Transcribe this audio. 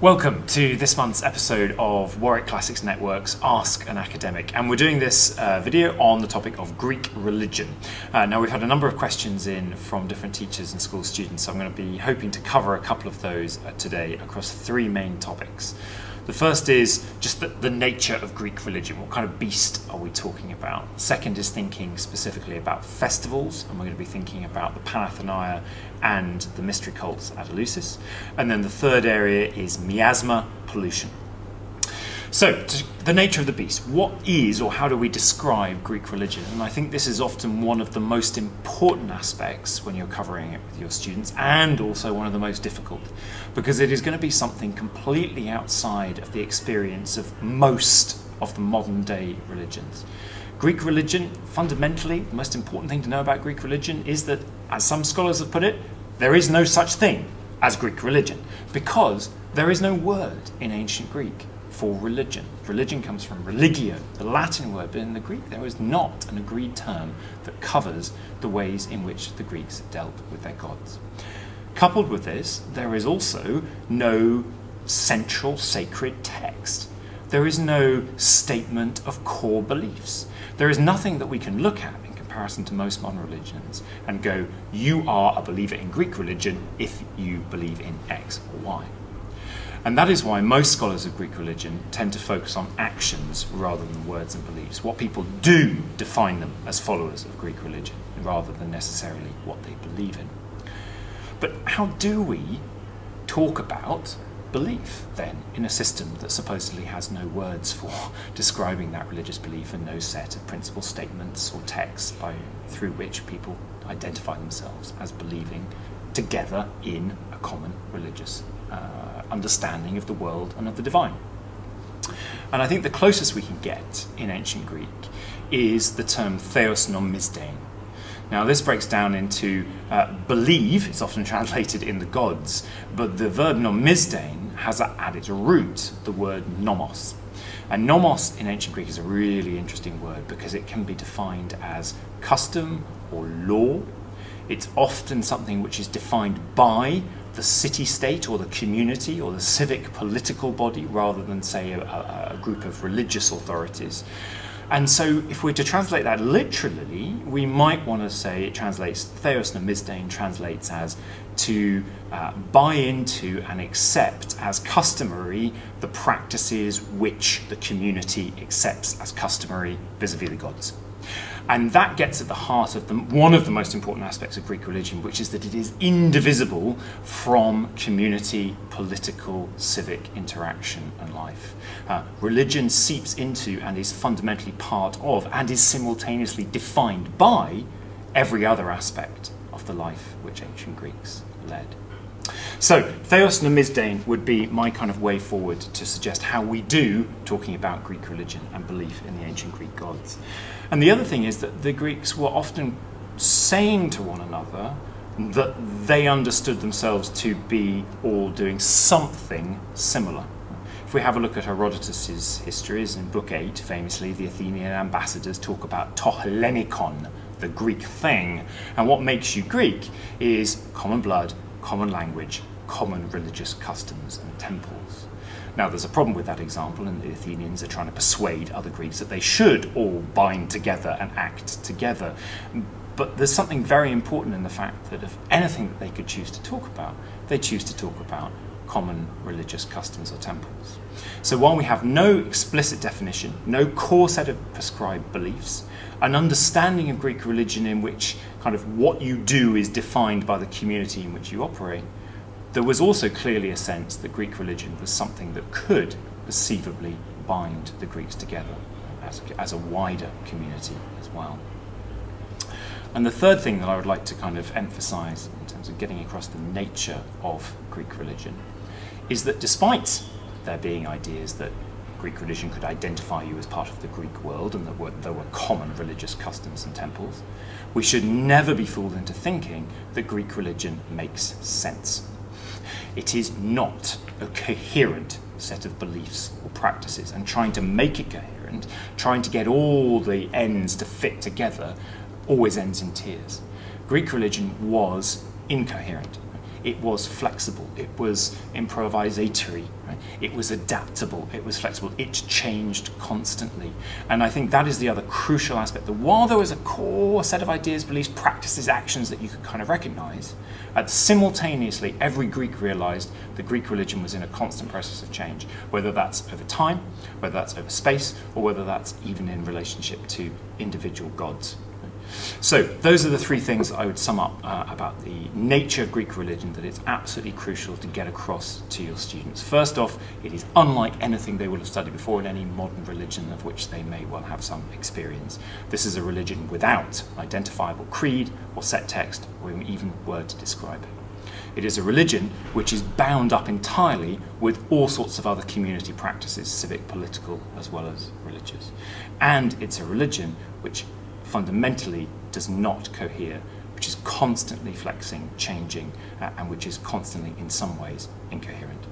Welcome to this month's episode of Warwick Classics Network's Ask an Academic, and we're doing this uh, video on the topic of Greek religion. Uh, now, we've had a number of questions in from different teachers and school students, so I'm going to be hoping to cover a couple of those uh, today across three main topics. The first is just the, the, nature of Greek religion. What kind of beast are we talking about? Second is thinking specifically about festivals, and we're going to be thinking about the Panathenaea and the mystery cults at Eleusis. And then the third area is miasma, pollution. So, the nature of the beast. What is or how do we describe Greek religion? And I think this is often one of the most important aspects when you're covering it with your students, and also one of the most difficult, because it is going to be something completely outside of the experience of most of the modern day religions. Greek religion, fundamentally, the most important thing to know about Greek religion is that, as some scholars have put it, there is no such thing as Greek religion, because there is no word in ancient Greek for religion. Religion comes from religio, the Latin word, but in the Greek there is not an agreed term that covers the ways in which the Greeks dealt with their gods. Coupled with this, there is also no central sacred text. There is no statement of core beliefs. There is nothing that we can look at in comparison to most modern religions and go, you are a believer in Greek religion if you believe in X or Y. And that is why most scholars of Greek religion tend to focus on actions rather than words and beliefs. What people do define them as followers of Greek religion rather than necessarily what they believe in. But how do we talk about belief then in a system that supposedly has no words for describing that religious belief and no set of principal statements or texts by, through which people identify themselves as believing together in a common religious uh, understanding of the world and of the divine. And I think the closest we can get in ancient Greek is the term theos nomizein. Now, this breaks down into uh, believe, it's often translated in the gods, but the verb nomizein has at its root the word nomos. And nomos in ancient Greek is a really interesting word because it can be defined as custom or law. It's often something which is defined by the city state or the community or the civic political body rather than, say, a, a, group of religious authorities. And so, if we're to translate that literally, we might want to say it translates, theos nomizein translates as to uh, buy into and accept as customary the practices which the community accepts as customary vis a vis the gods. And that gets at the heart of the, one of the most important aspects of Greek religion, which is that it is indivisible from community, political, civic interaction and life. Uh, religion seeps into and is fundamentally part of and is simultaneously defined by every other aspect of the life which ancient Greeks led. So, Theos Nomizein would be my kind of way forward to suggest how we do talking about Greek religion and belief in the ancient Greek gods. And the other thing is that the Greeks were often saying to one another that they understood themselves to be all doing something similar. If we have a look at Herodotus's histories in Book 8, famously, the Athenian ambassadors talk about to Hellenikon, the Greek thing. And what makes you Greek is common blood, common language, common religious customs and temples. Now, there's a problem with that example, and the Athenians are trying to persuade other Greeks that they should all bind together and act together. But there's something very important in the fact that if anything that they could choose to talk about, they choose to talk about common religious customs or temples. So while we have no explicit definition, no core set of prescribed beliefs, an understanding of Greek religion in which kind of what you do is defined by the community in which you operate, there was also clearly a sense that Greek religion was something that could perceivably bind the Greeks together as a, as a wider community as well. And the third thing that I would like to kind of emphasize in terms of getting across the nature of Greek religion is that despite there being ideas that Greek religion could identify you as part of the Greek world and that were, there were common religious customs and temples, we should never be fooled into thinking that Greek religion makes sense. It is not a coherent set of beliefs or practices, and trying to make it coherent, trying to get all the ends to fit together, always ends in tears. Greek religion was incoherent. It was flexible, it was improvisatory, right? it was adaptable, it was flexible, it changed constantly. And I think that is the other crucial aspect that while there was a core set of ideas, beliefs, practices, actions that you could kind of recognize, uh, simultaneously every Greek realized the Greek religion was in a constant process of change, whether that's over time, whether that's over space, or whether that's even in relationship to individual gods. So those are the three things I would sum up uh, about the nature of Greek religion that it's absolutely crucial to get across to your students. First off, it is unlike anything they will have studied before in any modern religion of which they may well have some experience. This is a religion without identifiable creed or set text or even word to describe it. It is a religion which is bound up entirely with all sorts of other community practices, civic, political, as well as religious. And it's a religion which fundamentally does not cohere, which is constantly flexing, changing, uh, and which is constantly, in some ways, incoherent.